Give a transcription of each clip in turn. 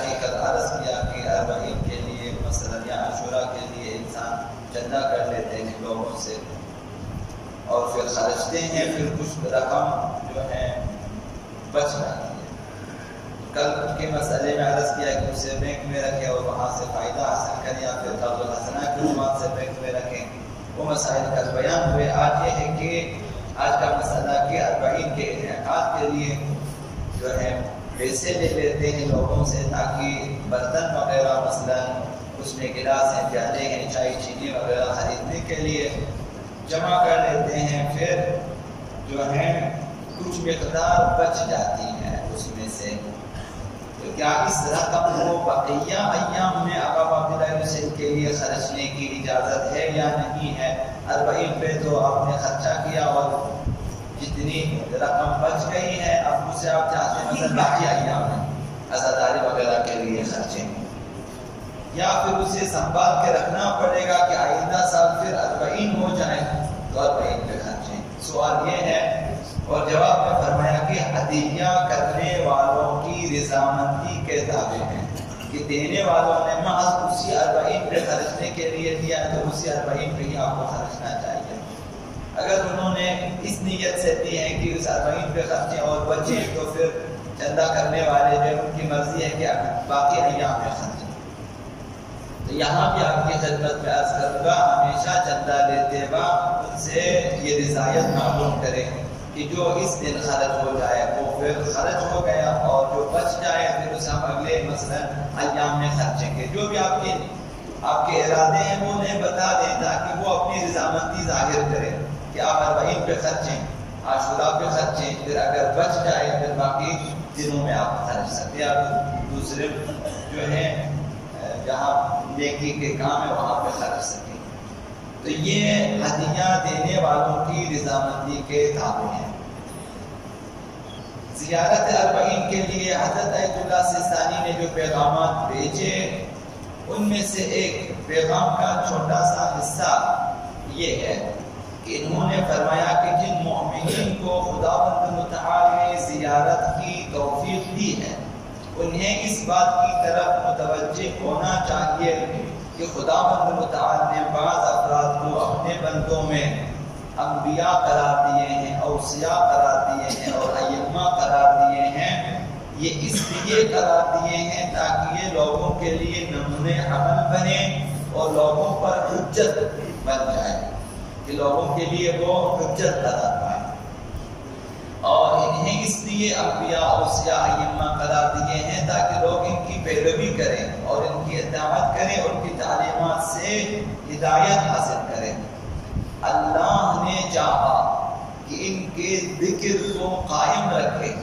حقیقت عرض کیا کہ اربعین کے لیے، مثلا یا عاشورہ کے لیے انسان چندہ کر لیتے ہیں لوگوں سے۔ اور پھر خرچتے ہیں، پھر کچھ رقم جو ہے بچ جاتی ہے۔ کل کے مسئلے میں عرض کیا کہ اسے بینک میں رکھے اور وہاں سے فائدہ حاصل کریں یا پھر قبض الحسنہ کی عنوان سے بینک میں رکھیں۔ وہ مسائل کل بیان ہوئے۔ آج یہ ہے کہ آج کا مسئلہ کہ اربعین کے انعقاد کے لیے جو ہے پیسے لے لیتے ہیں لوگوں سے تاکہ برتن وغیرہ مثلا اس میں گلاس ہیں پیالے ہیں چائے چینی وغیرہ خریدنے کے لیے جمع کر لیتے ہیں، پھر جو ہے کچھ مقدار بچ جاتی ہے اس میں سے۔ تو کیا اس رقم کو بقیہ ایام میں ابا عبداللہ حسین کے لیے خرچنے کی اجازت ہے یا نہیں ہے؟ اربعین پہ تو آپ نے خرچہ کیا اور جتنی رقم بچ گئی ہے، اب اسے آپ چاہتے ہیں، مثلا باقی ایام میں عزاداری وغیرہ کے لیے خرچیں۔ یا پھر اسے سنبھال کے رکھنا پڑے گا کہ آئندہ سال پھر اربعین ہو جائے تو اربعین پہ خرچیں۔ سوال یہ ہے، اور جواب میں فرمایا کہ ہدیہ کرنے والوں کی رضامندی کے دعوے ہیں۔ کہ دینے والوں نے محض اسی اربعین پہ خرچنے کے لیے دیا، تو اسی اربعین پہ ہی آپ کو خرچنا چاہیے۔ اگر انہوں نے اس نیت سے دی ہے کہ اس اربعین پہ خرچیں اور بچے تو پھر چندہ کرنے والے جو ان کی مرضی ہے کہ باقی ایام میں خرچیں تو یہاں بھی آپ کی خدمت میں عرض کروں گا، ہمیشہ چندہ لیتے وقت ان سے یہ رضایت معلوم کریں کہ جو اس دن خرچ ہو جائے وہ پھر خرچ ہو گیا اور جو بچ جائے پھر اسے ہم اگلے مثلا ایام میں خرچیں گے۔ جو بھی آپ کے آپ کے ارادے ہیں وہ انہیں بتا دیں تاکہ وہ اپنی رضامندی ظاہر کریں۔ کہ آپ اربعین پہ خرچیں عاشورہ پہ خرچیں پھر اگر بچ جائے پھر باقی دنوں میں آپ خرچ سکتے آپ دوسرے جو ہیں، جہاں نیکی کے کام ہے وہاں پہ خرچ سکیں تو یہ ہدیہ دینے والوں کی رضامندی کے دعوے ہیں۔ زیارت اربعین کے لیے حضرت ایت اللہ سستانی نے جو پیغامات بھیجے، ان میں سے ایک پیغام کا چھوٹا سا حصہ یہ ہے۔ کہ انہوں نے فرمایا کہ جن مومنین کو خدا بند متعال نے زیارت کی، توفیق دی ہے، انہیں اس بات کی طرف متوجہ ہونا چاہیے کہ خدا بند متعال نے بعض افراد کو اپنے بندوں میں انبیاء قرار دیے ہیں اوسیاء قرار دیے ہیں اور ایمہ قرار دیے ہیں۔ یہ اس لیے قرار دیے ہیں تاکہ یہ لوگوں کے لیے نمونے عمل بنے اور لوگوں پر حجت بن جائے۔ کہ لوگوں کے لیے وہ حجت قرار پائے اور انہیں اس لیے انبیاء اوسیاء ایمہ قرار دیے ہیں تاکہ لوگ ان کی پیروی کریں اور ان کی اطاعت کریں اور ان کی تعلیمات سے ہدایت حاصل کریں۔ اللہ نے چاہا کہ ان کے ذکر کو قائم رکھے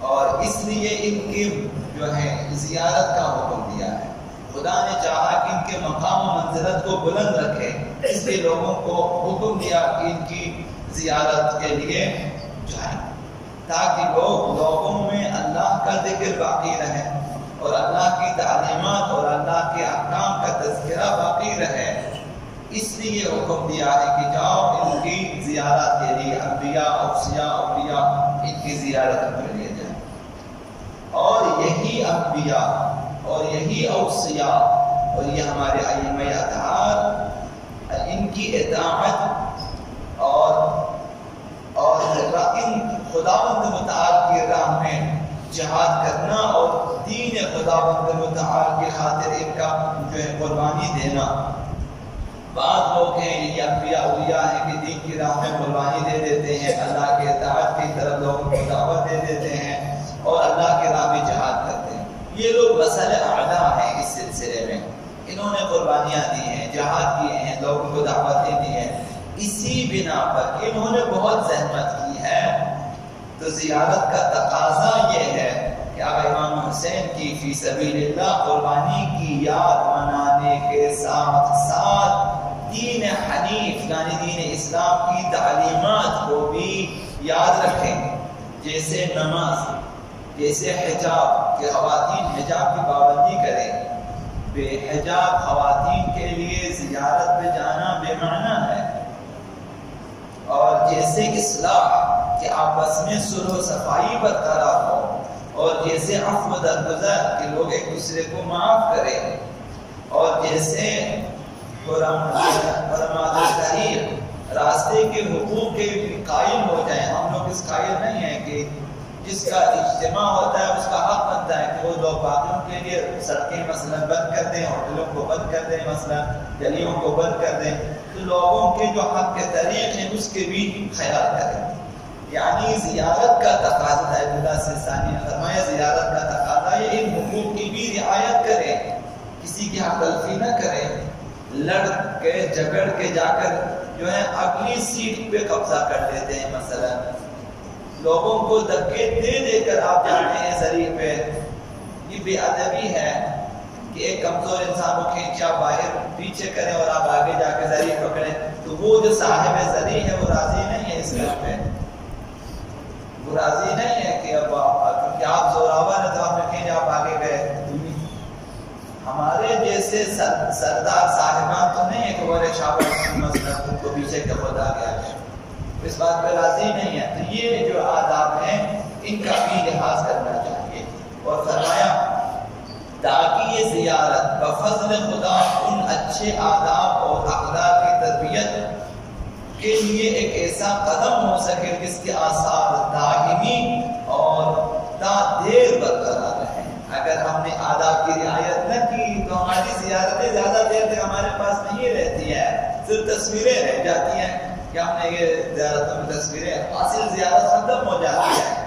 اور اس لیے ان کی جو ہے زیارت کا حکم دیا ہے۔ خدا نے چاہا کہ ان کے مقام و منزلت کو بلند رکھے۔ اس لیے لوگوں کو حکم دیا کہ ان کی زیارت کے لیے جائیں۔ تاکہ لوگ لوگوں میں اللہ کا ذکر باقی رہے اور اللہ کی تعلیمات اور اللہ کے احکام کا تذکرہ باقی رہے۔ اس لیے حکم دیا ہے کہ جاؤ ان کی زیارت کے لیے، انبیاء اوسیاء اولیاء، ان کی زیارت کر لیے جائیں۔ اور یہی انبیاء اور یہی اوسیاء اور یہ ہمارے ائمہ اطہار، ان کی اطاعت اور اور ان خداوند متعال کی راہ میں جہاد کرنا اور دین خداوند متعال کی خاطر ان کا جو ہے قربانی دینا۔ بعض لوگ ہیں یعنی یہ انبیاء اولیاء ہیں، کہ دین کی راہ میں قربانی دے دیتے ہیں، اللہ کے اطاعت کی طرف لوگوں کو دعوت دے دیتے ہیں اور اللہ کے راہ میں جہاد یہ لوگ مسئلہ اعلیٰ ہیں اس سلسلے میں۔ انہوں نے قربانیاں دی ہیں، جہاد کیے ہیں، لوگوں کو دعوتیں دی ہیں۔ اسی بنا پر انہوں نے بہت زحمت کی ہے۔ تو زیارت کا تقاضا یہ ہے کہ آقا امام حسین کی فی سبیل اللہ قربانی کی یاد منانے کے ساتھ ساتھ دین حنیف یعنی دین اسلام کی تعلیمات کو بھی یاد رکھیں۔ جیسے نماز۔ جیسے حجاب کہ خواتین حجاب کی پابندی کریں۔ بے حجاب خواتین کے لیے زیارت پہ جانا بے معنی ہے۔ اور جیسے اصلاح کہ آپس میں سلو صفائی برقرار ہو، اور اور جیسے عفو درگزر کہ لوگ ایک دوسرے کو معاف کریں۔ اور جیسے راستے کے حقوق کے قائم ہو جائیں۔ ہم لوگ اس قائل نہیں ہیں کہ جس کا اجتماع ہوتا ہے، اس کا حق بنتا ہے کہ وہ لوگ باقیوں کے لیے سڑکیں مثلا بند کر دیں ہوٹلوں کو بند کر دیں، مثلا گلیوں کو بند کر دیں۔ تو لوگوں کے جو حق کے طریق ہیں، اس کے بھی خیال کریں۔ یعنی زیارت کا تقاضا ہے اللہ سے ثانی فرمایا زیارت کا تقاضا ہے۔ ان حقوق کی بھی رعایت کریں، کسی کی حق تلفی نہ کریں۔ لڑ کے جگڑ کے جا کر جو ہے اگلی سیٹ پہ قبضہ کر لیتے ہیں، مثلا لوگوں کو دھکے دے دے کر آپ جاتے ہیں ذریعے پہ۔ یہ بے ادبی ہے کہ ایک کمزور انسان کو کھینچا، باہر پیچھے کریں اور آپ آگے جا کے ذریعے پکڑیں تو وہ جو صاحب ذریعے ہے، وہ راضی نہیں ہے اس کام پہ۔ وہ راضی نہیں ہے کہ اب کیونکہ آپ زوراور ہے تو آپ نے کھینچا، آپ آگے گئے۔ ہمارے جیسے سردار صاحبان تو نہیں ہے کہ وہ شاہ کو پیچھے کے خود آ گیا اس بات پہ راضی نہیں ہے۔ تو یہ جو آداب ہیں، ان کا بھی لحاظ کرنا چاہیے۔ اور فرمایا، تاکہ یہ زیارت بفضل خدا ان اچھے آداب اور اخلاق کی تربیت کے لیے ایک ایسا قدم ہو سکے جس کے آثار داہمی اور تا دیر برقرار رہے اگر ہم نے آداب کی رعایت نہ کی، تو ہماری زیارتیں زیادہ دیر تک ہمارے پاس نہیں رہتی ہے صرف تصویریں رہ جاتی ہیں۔ کہ ہم نے یہ زیارتوں میں تصویریں حاصل زیارت ختم ہو جاتی ہے۔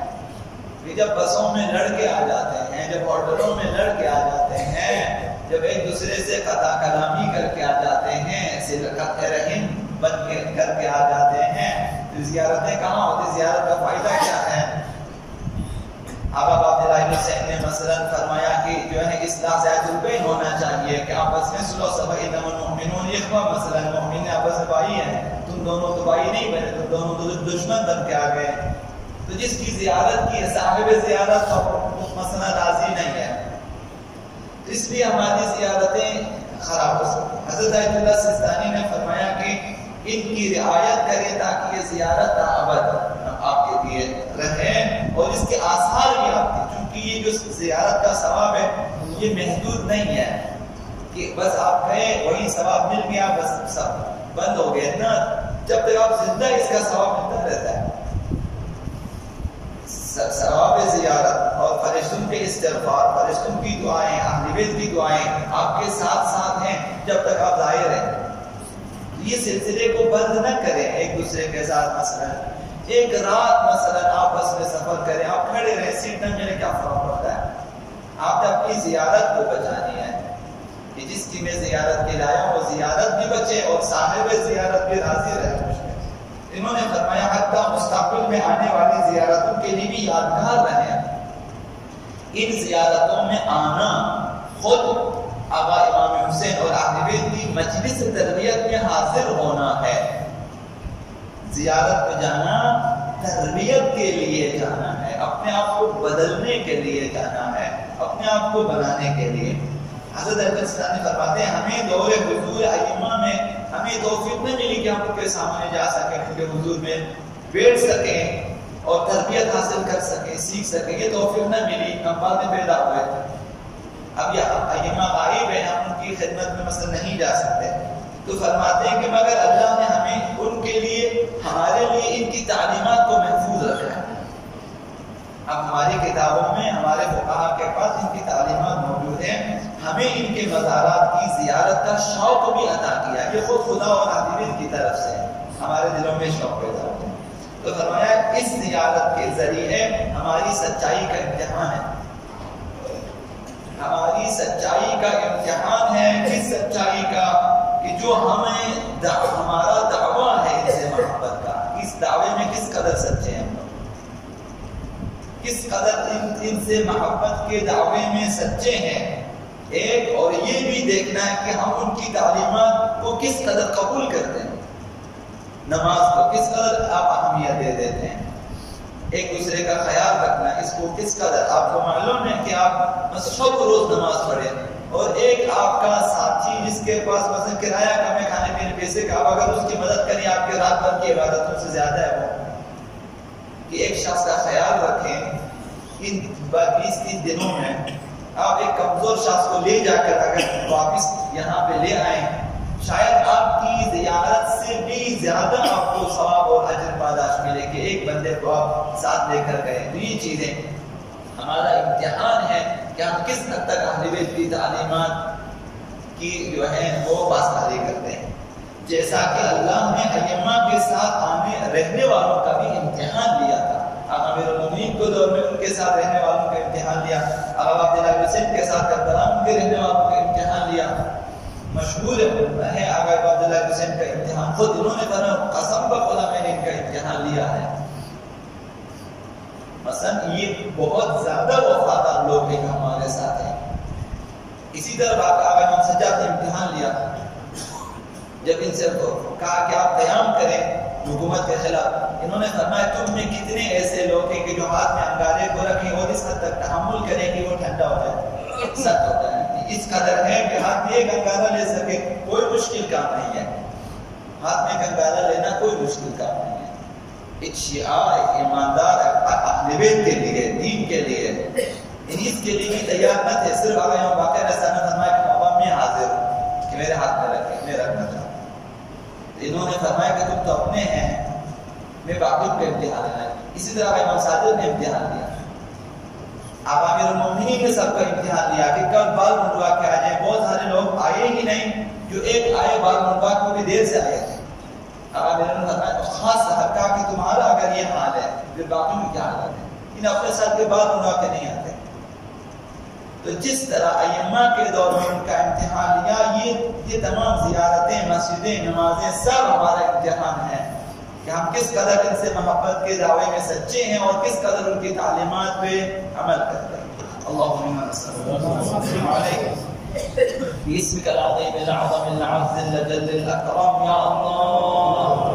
کہ جب بسوں میں لڑ کے آ جاتے ہیں، جب ہوٹلوں میں لڑ کے آ جاتے ہیں، جب ایک دوسرے سے قطع کلامی کر کے آ جاتے ہیں سلقت رحم بن کے کر کے آ جاتے ہیں، تو زیارتیں کہاں ہوتی؟ زیارت کا فائدہ کیا ہے؟ اب اب عبداللہ حسین نے مثلا فرمایا کہ جو ہے اصلاح زیادہ البین ہونا چاہیے کہ آپس میں سلو سبا انم المؤمنون اخوہ مثلا مومن آپس میں بھائی ہیں۔ تم دونوں تو بھائی نہیں بنے تم دونوں تو دشمن بن کے آ گئے۔ تو جس کی زیارت کی ہے، صاحب زیارت مسئلہ راضی نہیں ہے۔ اس لیے ہماری زیارتیں خراب ہو سکتی حضرت اللہ سستانی نے فرمایا کہ ان کی رعایت کرے تاکہ یہ زیارت ابد آپ کے لیے رہے اور اس کے آثار بھی آپ کے۔ چونکہ یہ جو زیارت کا ثواب ہے، یہ محدود نہیں ہے کہ بس آپ گئے وہی ثواب مل گیا، بس سب بند ہو گئے۔ نا جب تک آپ زندہ اس کا ثواب ملتا رہتا ہے۔ ثواب زیارت اور فرشتوں کے استغفار، فرشتوں کی دعائیں اہل بیت کی دعائیں آپ کے ساتھ ساتھ ہیں جب تک آپ ظاہر ہیں۔ یہ سلسلے کو بند نہ کریں ایک دوسرے کے ساتھ، مثلا ایک رات، مثلا آپس میں سفر کریں، آپ کھڑے رہیں سیٹ نہ ملے کیا فرق پڑتا ہے؟ آپ نے اپنی زیارت کو بچانی ہے۔ کہ جس کی میں زیارت کے لایا وہ زیارت بھی بچے اور صاحب زیارت بھی راضی رہے۔ انہوں نے فرمایا، حتیٰ مستقبل میں آنے والی زیارتوں کے لیے بھی یادگار رہے۔ ان زیارتوں میں آنا خود آبا امام حسین اور آخر کی مجلس تربیت میں حاضر ہونا ہے۔ زیارت پہ جانا، تربیت کے لیے جانا ہے۔ اپنے آپ کو بدلنے کے لیے جانا ہے، اپنے آپ کو بنانے کے لیے۔ حضرت احمد فرماتے ہیں، ہمیں دور حضور ائمہ میں ہمیں توفیق نہیں ملی کہ ہم ان کے سامنے جا سکیں، ان کے حضور میں بیٹھ سکیں اور تربیت حاصل کر سکیں، سیکھ سکیں، یہ توفیق نہ ملی، ہم بعد میں پیدا ہوئے۔ اب یہ ائمہ غائب ہیں، ہم ان کی خدمت میں مثلا نہیں جا سکتے۔ تو فرماتے ہیں کہ مگر اللہ نے ہمیں ان کے لیے، ہمارے لیے ان کی تعلیمات کو محفوظ رکھا ہے۔ اب ہماری کتابوں میں، ہمارے فقہ کے پاس ان کی تعلیمات موجود ہیں۔ ہمیں ان کے مزارات کی زیارت کا شوق بھی عطا کیا یہ خود خدا اور عادمین کی طرف سے ہمارے دلوں میں شوق پیدا ہوتے ہیں تو فرمایا اس زیارت کے ذریعے ہماری سچائی کا امتحان ہے۔ ہماری سچائی کا امتحان ہے۔ کس سچائی کا کہ جو ہمیں ہمارا دعویٰ ہے ان سے محبت کا اس دعوے میں کس قدر سچے ہیں؟ کس قدر ان, ان سے محبت کے دعوے میں سچے ہیں؟ ایک اور یہ بھی دیکھنا ہے کہ ہم ان کی تعلیمات کو کس قدر قبول کرتے ہیں۔ نماز کو کس قدر آپ اہمیت دے دیتے ہیں۔ ایک دوسرے کا خیال رکھنا اس کو کس قدر آپ کو معلوم ہے کہ آپ سب روز نماز پڑھیں۔ اور ایک آپ کا ساتھی جس کے پاس مثلا کرایہ کم ہے، کھانے پینے پیسے کا، آپ اگر اس کی مدد کریں، آپ کے رات بھر کی عبادتوں سے زیادہ ہے وہ۔ کہ ایک شخص کا خیال رکھیں، ان بیس تیس دنوں میں آپ ایک کمزور شخص کو لے جا کر اگر واپس یہاں پہ لے آئیں، شاید آپ کی زیارت سے بھی زیادہ آپ کو ثواب اور اجر پاداش ملے کہ ایک بندے کو آپ ساتھ لے کر گئے۔ تو یہ چیزیں ہمارا امتحان ہے کہ ہم کس حد تک اہل بیت کی تعلیمات کی جو ہے وہ پاسداری کرتے ہیں۔ جیسا کہ اللہ نے ایمہ کے ساتھ آنے رہنے والوں کا بھی امتحان لیا تھا۔ امیر المومنین کو دور میں ان کے ساتھ رہنے والوں لیا۔ اب عبداللہ حسین کے ساتھ کربلا کے رہنے والوں کا امتحان لیا۔ مشہور ہے آگا عبداللہ حسین کا امتحان۔ خود انہوں نے فرمایا، قسم کا خدا میں نے ان کا امتحان لیا ہے۔ مثلا یہ بہت زیادہ وفادار لوگ ہیں ہمارے ساتھ ہیں۔ اسی طرح بات آگا امام سجاد نے امتحان لیا۔ جب ان سے کہا کہ آپ قیام کریں حکومت کے خلاف۔ انہوں نے فرمایا، تم میں کتنے ایسے لوگ ہیں کہ جو ہاتھ میں انگارے کو رکھیں اور اس حد تک تحمل کریں کہ وہ ٹھنڈا ہو جائے۔ سخت ہوتا ہے اس قدر ہے کہ ہاتھ میں ایک انگارہ لے سکے، کوئی مشکل کام نہیں ہے۔ ہاتھ میں ایک انگارہ لینا کوئی مشکل کام نہیں ہے۔ ایک شیعہ، ایک ایماندار اہل بیت کے لیے، دین کے لیے۔ یعنی اس کے لیے بھی تیار نہ تھے، صرف آگے ہم واقع رسانہ فرمایا کہ میں حاضر ہوں، کہ میرے ہاتھ میں رکھے میں رکھنا تھا انہوں نے فرمایا کہ تم تو اپنے ہیں، میں باقی پہ امتحان لینا اسی طرح امام صادق نے امتحان لیا آپ امیر المومنین نے سب کا امتحان لیا کہ کب بال منڈوا کے آ جائیں۔ بہت سارے لوگ آئے ہی نہیں، جو ایک آئے بال منڈوا کو بھی دیر سے آئے۔ تھے اب امیر نے فرمایا تو خاص حقا کہ تمہارا اگر یہ حال ہے، پھر باقی میں کیا حالت ہے؟ ان اپنے ساتھ کے بال منڈوا کے نہیں آتے۔ تو جس طرح ایمہ کے دور میں ان کا امتحان لیا یہ یہ تمام زیارتیں مسجدیں نمازیں سب ہمارا امتحان ہے کہ ہم کس قدر ان سے محبت کے دعوے میں سچے ہیں اور کس قدر ان کی تعلیمات پہ عمل کرتے ہیں اللہم صلی علیہ باسمك العظيم العظم العز الجل الاكرم يا الله